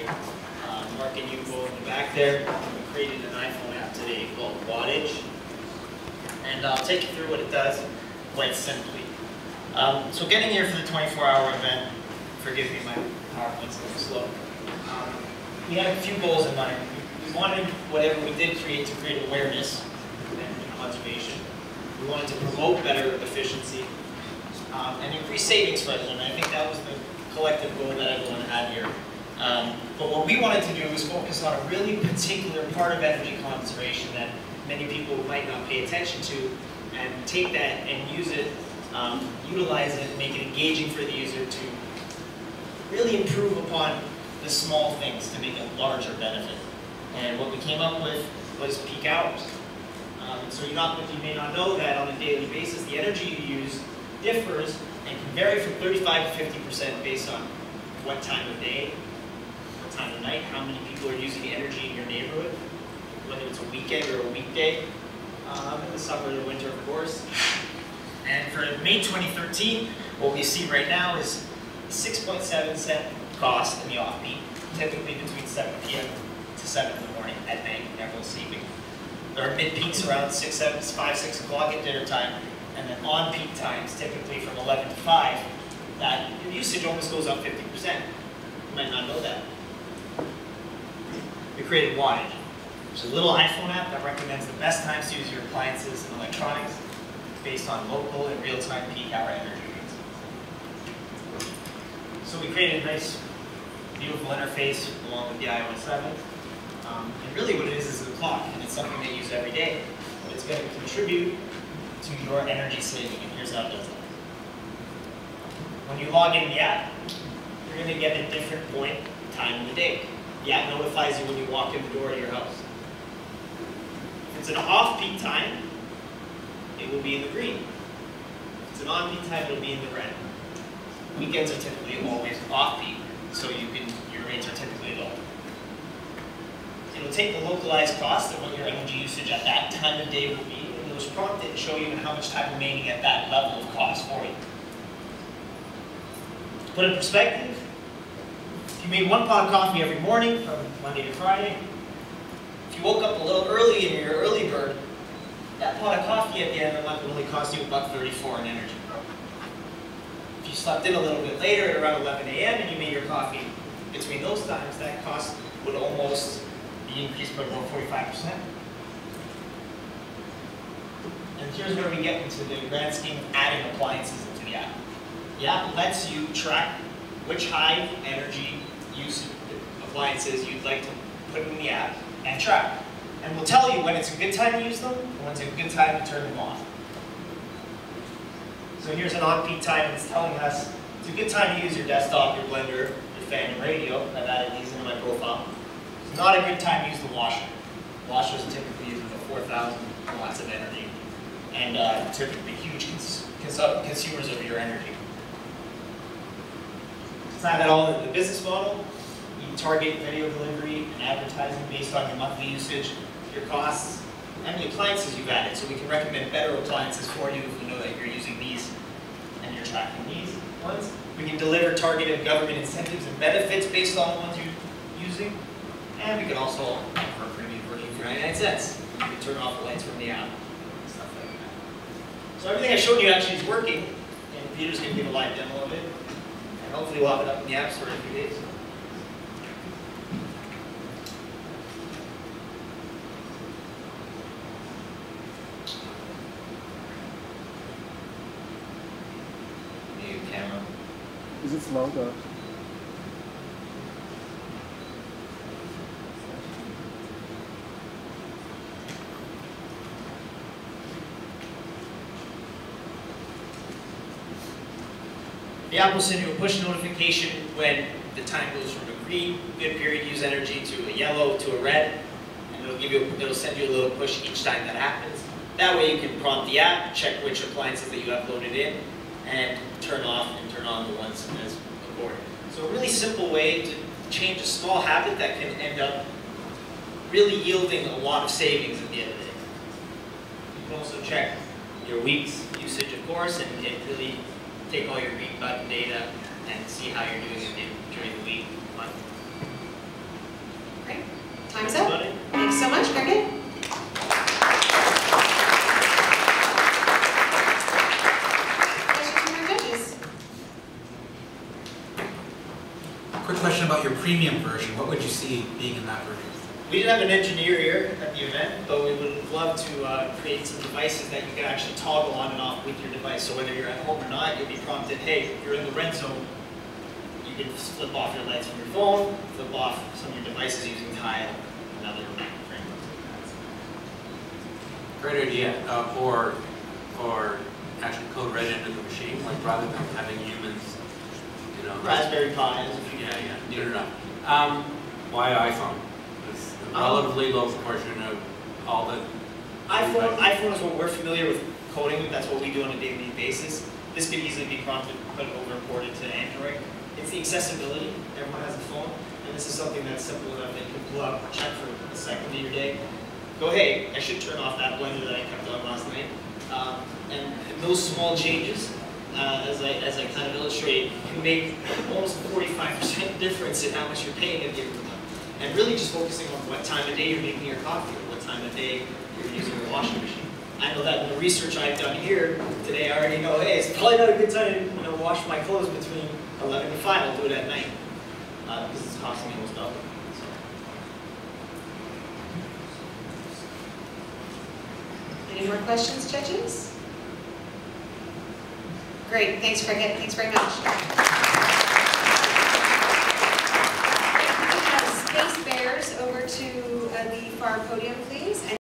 Um, Mark and you go in the back there. We created an iPhone app today called Wattage. And I'll take you through what it does quite simply. Um, so getting here for the 24-hour event, forgive me, my PowerPoint's a little slow. Um, we had a few goals in mind. We wanted whatever we did create to create awareness and conservation. We wanted to promote better efficiency um, and increase savings for everyone. I think that was the collective goal that everyone had here. Um, but what we wanted to do was focus on a really particular part of energy conservation that many people might not pay attention to and take that and use it, um, utilize it, make it engaging for the user to really improve upon the small things to make a larger benefit. And what we came up with was peak hours. Um, so you, not, you may not know that on a daily basis, the energy you use differs and can vary from 35 to 50% based on what time of day, time of night, how many people are using energy in your neighborhood, whether it's a weekend or a weekday, um, in the summer or the winter, of course. And for May 2013, what we see right now is 6.7 cent cost in the off-peak, typically between 7 p.m. to 7 in the morning at night, everyone's sleeping. There are mid-peaks around 6, 7, 5, 6 o'clock at dinner time, and then on-peak times, typically from 11 to 5, that usage almost goes up 50%. You might not know that. We created Wattage. It's a little iPhone app that recommends the best times to use your appliances and electronics based on local and real-time peak hour energy rates. So we created a nice, beautiful interface along with the iOS 7. Um, and really what it is is a clock, and it's something they use every day. But it's going to contribute to your energy saving, and here's how it does it. When you log in the app, you're going to get a different point time of the day. The app notifies you when you walk in the door of your house. If it's an off-peak time, it will be in the green. If it's an on-peak time, it'll be in the red. Weekends are typically always off-peak, so you can your rates are typically low. It'll take the localized cost of what your energy usage at that time of day will be, and it'll prompt it and show you how much time remaining at that level of cost for you. To put in perspective, if you made one pot of coffee every morning from Monday to Friday, if you woke up a little early and you're an early bird, that pot of coffee at the end of the month would only cost you about 34 in energy. If you slept in a little bit later at around 11 a.m. and you made your coffee between those times, that cost would almost be increased by about 45%. And here's where we get into the grand scheme of adding appliances into the app. The app lets you track which high energy appliances you'd like to put in the app and track. And we'll tell you when it's a good time to use them and when it's a good time to turn them off. So here's an on-peak time, it's telling us it's a good time to use your desktop, your blender, your fan, your radio. I've added these into my profile. It's not a good time to use the washer. Washers typically use about 4,000 watts of energy, and uh, typically huge cons cons consumers of your energy. It's not at all the business model. Target video delivery and advertising based on your monthly usage, your costs, and the appliances you've added. So we can recommend better appliances for you if we know that you're using these and you're tracking these ones. We can deliver targeted government incentives and benefits based on the ones you're using. And we can also offer a premium version for 99 cents. You can turn off the lights from the app, stuff like that. So everything I showed you actually is working, and Peter's going to give a live demo of it. And hopefully we'll have it up in the App Store in a few days. New camera. Is it louder? The app will send you a push notification when the time goes from a green, good period use energy, to a yellow, to a red, and it'll give you, it'll send you a little push each time that happens. That way you can prompt the app, check which appliances that you have loaded in, and turn off and turn on the ones as recorded. So a really simple way to change a small habit that can end up really yielding a lot of savings at the end of the day. You can also check your week's usage, of course, and, and really take all your Green Button data and see how you're doing it during the week, month. Great. Time's up. Thanks so much, Qriket. Questions from our judges? Quick question about your premium version. What would you see being in that version? We didn't have an engineer here at the event, but we would love to uh, create some devices that you can actually toggle on and off with your device. So whether you're at home or not, you'll be prompted, hey, if you're in the red zone. You can flip off your lights from your phone, flip off some of your devices using Tile and other frameworks. Great idea, uh, or, or actually code right into the machine, like rather than having humans, you know. Raspberry Pi is a few. Yeah, yeah, no, no, no. Um, why iPhone? It's a relatively low proportion of all the. iPhone, iPhone is what we're familiar with coding, that's what we do on a daily basis. This could easily be prompted, put over, ported to Android. It's the accessibility, everyone has a phone, and this is something that's simple enough that you can pull out, check for a second of your day. Go, hey, I should turn off that blender that I kept on last night. Um, and those small changes, uh, as I, as I kind of illustrate, can make almost a forty-five percent difference in how much you're paying end of month. And really just focusing on what time of day you're making your coffee, or what time of day you're using your washing machine. I know that in the research I've done here today, I already know, hey, it's probably not a good time to, you know, wash my clothes between eleven and five, I'll do it at night. Uh, because it's costing me almost double, so. Any more questions, judges? Great, thanks, Qriket, thanks very much. Space Bears over to uh, the far podium, please.